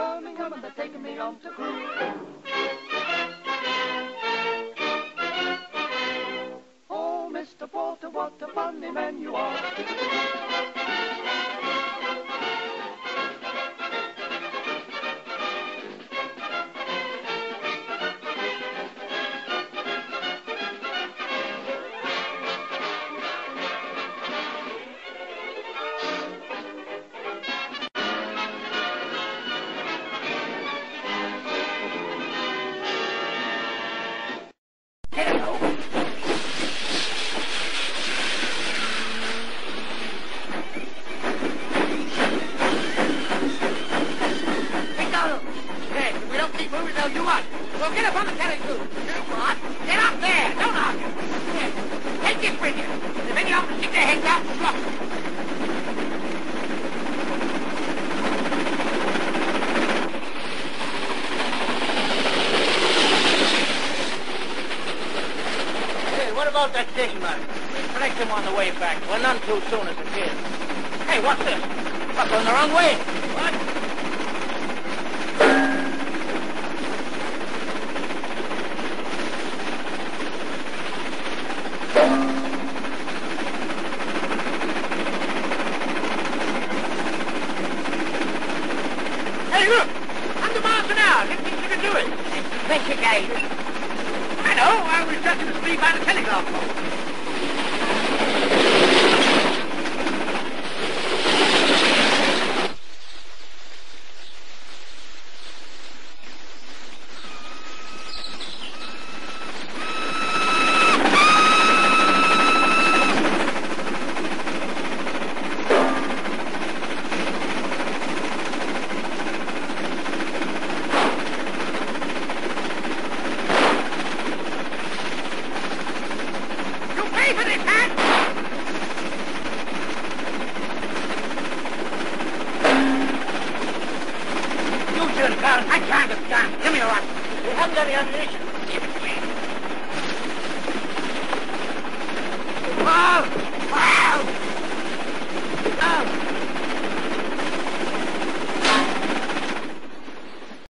coming, they're taking me home to Crewe. Oh, Mr. Porter, what a funny man you are. They'll do what? Well, get up on the carriage too. What? Get up there. Don't argue. Here, take this with you. If any of them stick their heads out, drop them. Hey, what about that station master? Collect him on the way back. Well, none too soon as it is. Hey, what's this? Going the wrong way? What? Hey, look. 100 miles an hour. Didn't think you could do it. Guys. I know. I was just to speed by the telegraph pole. I can't. It's gone. Give me a rock. We haven't any ammunition. Give it to me. Paul!